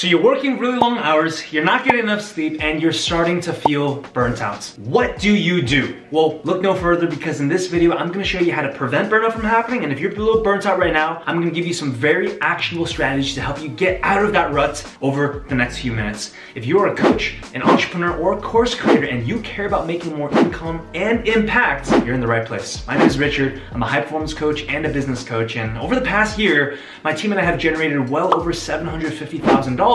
So you're working really long hours, you're not getting enough sleep, and you're starting to feel burnt out. What do you do? Well, look no further because in this video, I'm gonna show you how to prevent burnout from happening. And if you're a little burnt out right now, I'm gonna give you some very actionable strategies to help you get out of that rut over the next few minutes. If you are a coach, an entrepreneur, or a course creator, and you care about making more income and impact, you're in the right place. My name is Richard. I'm a high performance coach and a business coach. And over the past year, my team and I have generated well over $750,000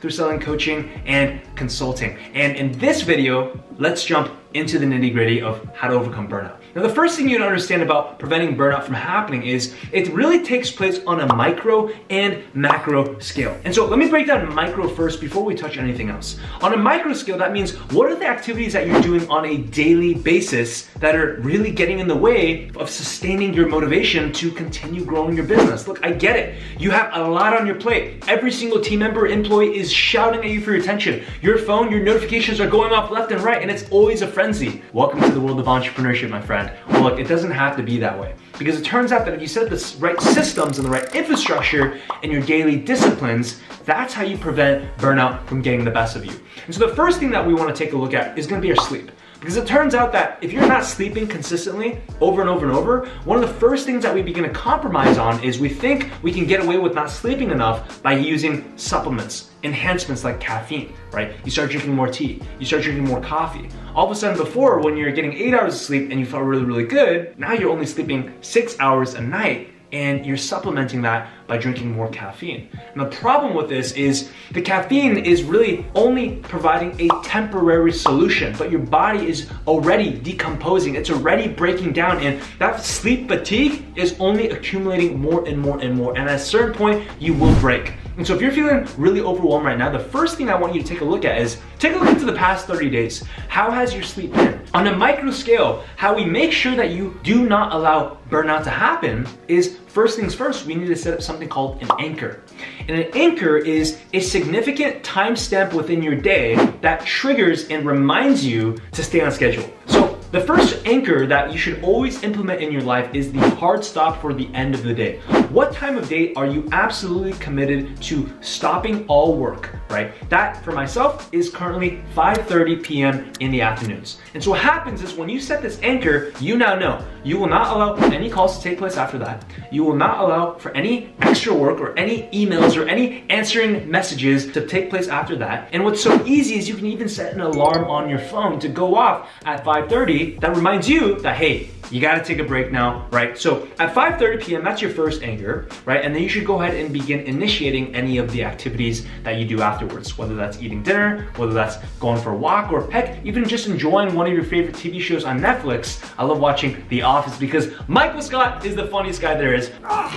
through selling coaching and consulting. And in this video, let's jump into the nitty gritty of how to overcome burnout. Now, the first thing you need to understand about preventing burnout from happening is it really takes place on a micro and macro scale. And so let me break down micro first before we touch anything else. On a micro scale, that means what are the activities that you're doing on a daily basis that are really getting in the way of sustaining your motivation to continue growing your business? Look, I get it. You have a lot on your plate. Every single team member, employee is shouting at you for your attention. Your phone, your notifications are going off left and right, and it's always a frenzy. Welcome to the world of entrepreneurship, my friend friend. Well, look, it doesn't have to be that way. Because it turns out that if you set the right systems and the right infrastructure in your daily disciplines, that's how you prevent burnout from getting the best of you. And so the first thing that we wanna take a look at is gonna be our sleep. Because it turns out that if you're not sleeping consistently over and over and over, one of the first things that we begin to compromise on is we think we can get away with not sleeping enough by using supplements, enhancements like caffeine, right? You start drinking more tea, you start drinking more coffee. All of a sudden before, when you're getting eight hours of sleep and you felt really, really good, now you're only sleeping six hours a night and you're supplementing that by drinking more caffeine. And the problem with this is the caffeine is really only providing a temporary solution, but your body is already decomposing, it's already breaking down, and that sleep fatigue is only accumulating more and more and more. And at a certain point, you will break. And so if you're feeling really overwhelmed right now, the first thing I want you to take a look at is take a look into the past 30 days. How has your sleep been? On a micro scale, how we make sure that you do not allow burnout to happen is first things first, we need to set up something called an anchor. And an anchor is a significant timestamp within your day that triggers and reminds you to stay on schedule. So the first anchor that you should always implement in your life is the hard stop for the end of the day. What time of day are you absolutely committed to stopping all work, right? That for myself is currently 5.30 p.m. in the afternoons. And so what happens is when you set this anchor, you now know you will not allow any calls to take place after that. You will not allow for any extra work or any emails or any answering messages to take place after that. And what's so easy is you can even set an alarm on your phone to go off at 5.30 that reminds you that, hey, you gotta take a break now, right? So at 5.30 p.m., that's your first anchor, right? And then you should go ahead and begin initiating any of the activities that you do afterwards, whether that's eating dinner, whether that's going for a walk, or heck, even just enjoying one of your favorite TV shows on Netflix. I love watching The Office because Michael Scott is the funniest guy there is. Ah!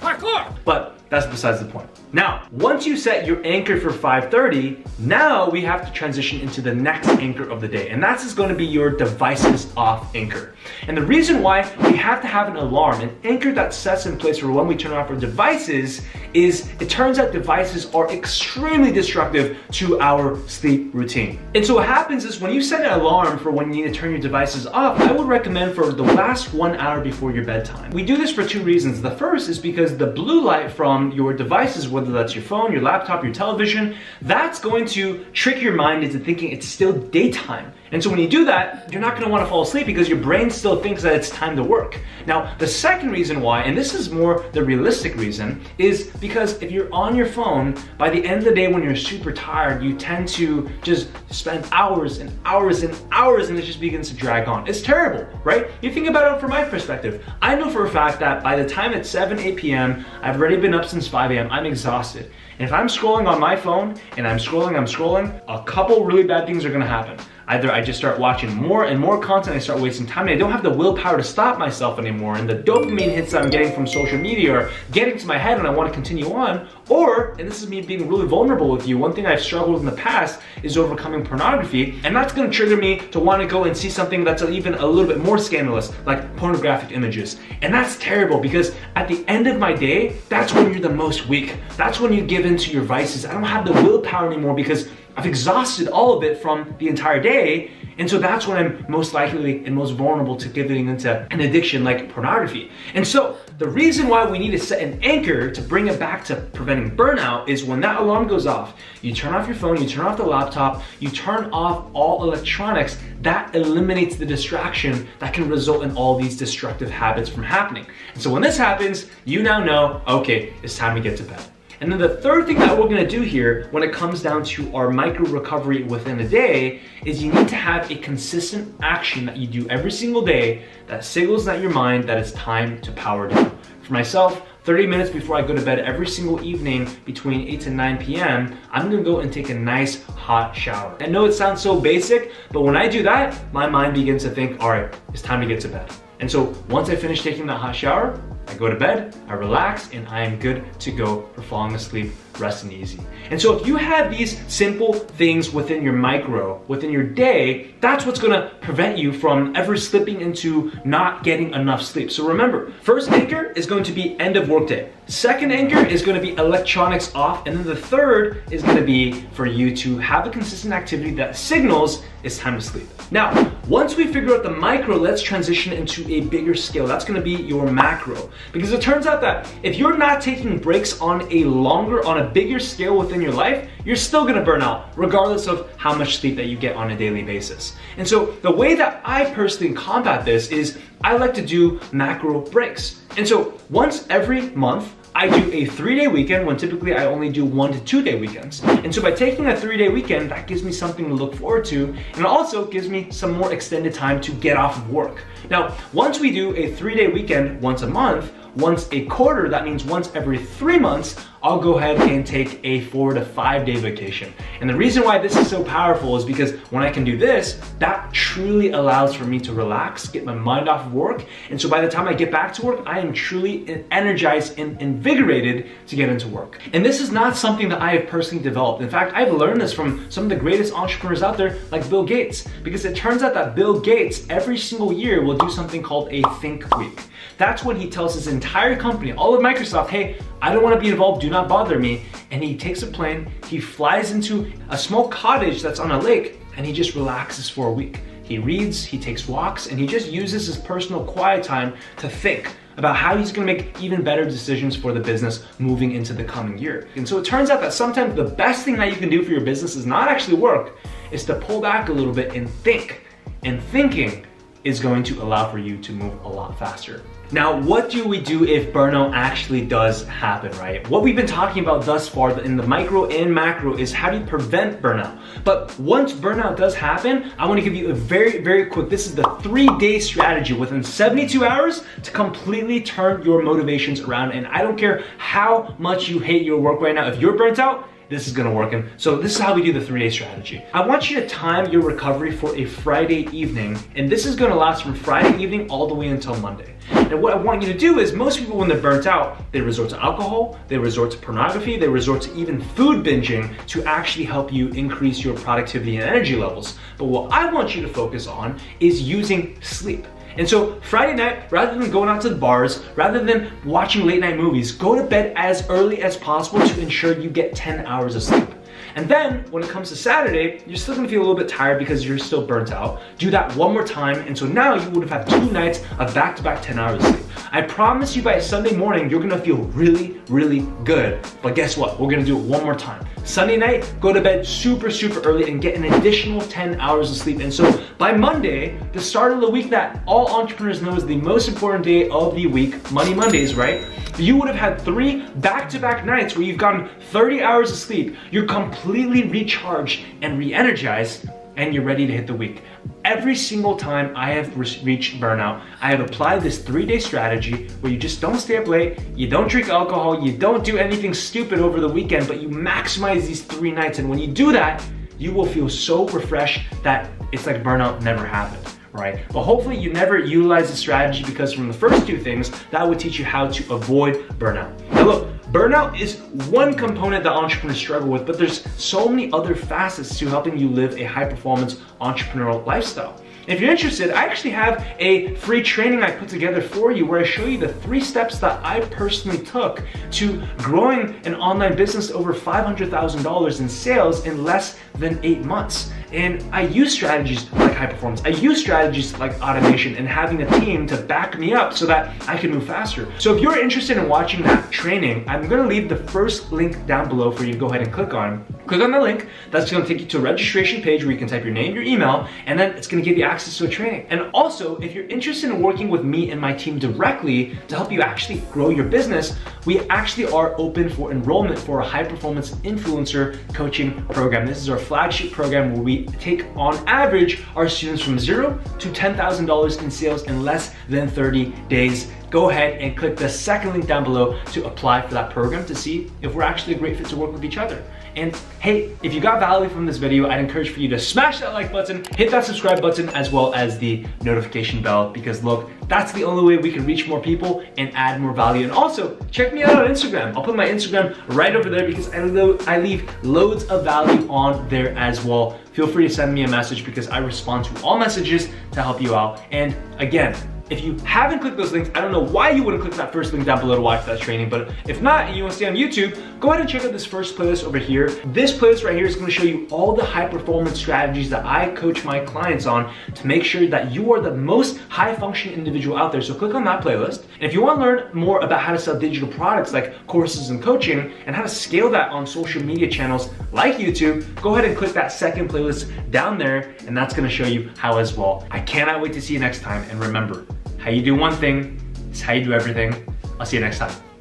Parkour! But that's besides the point. Now, once you set your anchor for 5.30, now we have to transition into the next anchor of the day, and that's going to be your devices off anchor. And the reason why we have to have an alarm, an anchor that sets in place for when we turn off our devices, is it turns out devices are extremely destructive to our sleep routine. And so what happens is when you set an alarm for when you need to turn your devices off, I would recommend for the last one hour before your bedtime. We do this for two reasons. The first is because the blue light from your devices, whether that's your phone, your laptop, your television, that's going to trick your mind into thinking it's still daytime. And so when you do that, you're not gonna wanna fall asleep because your brain still thinks that it's time to work. Now, the second reason why, and this is more the realistic reason, is because if you're on your phone, by the end of the day when you're super tired, you tend to just spend hours and hours and hours and it just begins to drag on. It's terrible, right? You think about it from my perspective. I know for a fact that by the time it's 7, 8 p.m., I've already been up since 5 a.m., I'm exhausted. And if I'm scrolling on my phone and I'm scrolling, I'm scrolling, a couple really bad things are gonna happen. Either I just start watching more and more content, I start wasting time, and I don't have the willpower to stop myself anymore, and the dopamine hits that I'm getting from social media are getting to my head and I wanna continue on, or, and this is me being really vulnerable with you, one thing I've struggled with in the past is overcoming pornography, and that's gonna trigger me to wanna go and see something that's even a little bit more scandalous, like pornographic images. And that's terrible because at the end of my day, that's when you're the most weak. That's when you give in to your vices. I don't have the willpower anymore because I've exhausted all of it from the entire day And so that's when I'm most likely and most vulnerable to getting into an addiction like pornography. And so the reason why we need to set an anchor to bring it back to preventing burnout is when that alarm goes off, you turn off your phone, you turn off the laptop, you turn off all electronics, that eliminates the distraction that can result in all these destructive habits from happening. And so when this happens, you now know, okay, it's time to get to bed. And then the third thing that we're gonna do here when it comes down to our micro recovery within a day is you need to have a consistent action that you do every single day that signals that your mind that it's time to power down. For myself, 30 minutes before I go to bed every single evening between 8 to 9 p.m., I'm gonna go and take a nice hot shower. I know it sounds so basic, but when I do that, my mind begins to think, all right, it's time to get to bed. And so once I finish taking that hot shower, I go to bed, I relax, and I am good to go for falling asleep, rest and easy. And so if you have these simple things within your micro, within your day, that's what's gonna prevent you from ever slipping into not getting enough sleep. So remember, first anchor is going to be end of workday. Second anchor is gonna be electronics off. And then the third is gonna be for you to have a consistent activity that signals it's time to sleep. Now, once we figure out the micro, let's transition into a bigger scale. That's gonna be your macro. Because it turns out that if you're not taking breaks on a longer, on a bigger scale within your life, you're still gonna burn out, regardless of how much sleep that you get on a daily basis. And so the way that I personally combat this is I like to do macro breaks. And so once every month, I do a three day weekend when typically I only do one to two day weekends. And so by taking a three day weekend, that gives me something to look forward to. And also gives me some more extended time to get off of work. Now, once we do a three day weekend once a month, once a quarter, that means once every three months, I'll go ahead and take a four to five day vacation. And the reason why this is so powerful is because when I can do this, that truly allows for me to relax, get my mind off of work. And so by the time I get back to work, I am truly energized and invigorated to get into work. And this is not something that I have personally developed. In fact, I've learned this from some of the greatest entrepreneurs out there, like Bill Gates, because it turns out that Bill Gates every single year will do something called a Think Week. That's when he tells his entire company, all of Microsoft, hey, I don't wanna be involved, do not bother me. And he takes a plane, he flies into a small cottage that's on a lake, and he just relaxes for a week. He reads, he takes walks, and he just uses his personal quiet time to think about how he's gonna make even better decisions for the business moving into the coming year. And so it turns out that sometimes the best thing that you can do for your business is not actually work, is to pull back a little bit and think. And thinking is going to allow for you to move a lot faster. Now, what do we do if burnout actually does happen, right? What we've been talking about thus far in the micro and macro is how do you prevent burnout? But once burnout does happen, I wanna give you a very, very quick, this is the three day strategy within 72 hours to completely turn your motivations around. And I don't care how much you hate your work right now, if you're burnt out, this is gonna work. And so this is how we do the three day strategy. I want you to time your recovery for a Friday evening, and this is gonna last from Friday evening all the way until Monday. And what I want you to do is most people when they're burnt out, they resort to alcohol, they resort to pornography, they resort to even food binging to actually help you increase your productivity and energy levels. But what I want you to focus on is using sleep. And so Friday night, rather than going out to the bars, rather than watching late night movies, go to bed as early as possible to ensure you get 10 hours of sleep. And then when it comes to Saturday, you're still gonna feel a little bit tired because you're still burnt out. Do that one more time. And so now you would have had two nights of back-to-back 10 hours sleep. I promise you by Sunday morning, you're gonna feel really, really good. But guess what? We're gonna do it one more time. Sunday night, go to bed super, super early and get an additional 10 hours of sleep. And so by Monday, the start of the week that all entrepreneurs know is the most important day of the week, Money Mondays, right? You would have had three back-to-back -back nights where you've gotten 30 hours of sleep. You're completely recharged and re-energized and you're ready to hit the week. Every single time I have re reached burnout, I have applied this three day strategy where you just don't stay up late, you don't drink alcohol, you don't do anything stupid over the weekend, but you maximize these three nights. And when you do that, you will feel so refreshed that it's like burnout never happened right? But hopefully you never utilize the strategy because from the first two things, that would teach you how to avoid burnout. Now look, Burnout is one component that entrepreneurs struggle with, but there's so many other facets to helping you live a high performance entrepreneurial lifestyle. If you're interested, I actually have a free training I put together for you where I show you the three steps that I personally took to growing an online business over $500,000 in sales in less than eight months. And I use strategies high performance. I use strategies like automation and having a team to back me up so that I can move faster. So if you're interested in watching that training, I'm gonna leave the first link down below for you to go ahead and click on. Click on the link, that's gonna take you to a registration page where you can type your name, your email, and then it's gonna give you access to a training. And also, if you're interested in working with me and my team directly to help you actually grow your business, we actually are open for enrollment for a high performance influencer coaching program. This is our flagship program where we take on average our students from zero to $10,000 in sales in less than 30 days. Go ahead and click the second link down below to apply for that program to see if we're actually a great fit to work with each other. And hey, if you got value from this video, I'd encourage for you to smash that like button, hit that subscribe button, as well as the notification bell, because look, that's the only way we can reach more people and add more value. And also, check me out on Instagram. I'll put my Instagram right over there because I, lo I leave loads of value on there as well. Feel free to send me a message because I respond to all messages to help you out. And again, if you haven't clicked those links, I don't know why you wouldn't click that first link down below to watch that training, but if not and you wanna stay on YouTube, go ahead and check out this first playlist over here. This playlist right here is gonna show you all the high performance strategies that I coach my clients on to make sure that you are the most high functioning individual out there. So click on that playlist. And if you wanna learn more about how to sell digital products like courses and coaching and how to scale that on social media channels like YouTube, go ahead and click that second playlist down there and that's gonna show you how as well. I cannot wait to see you next time and remember, how you do one thing is how you do everything. I'll see you next time.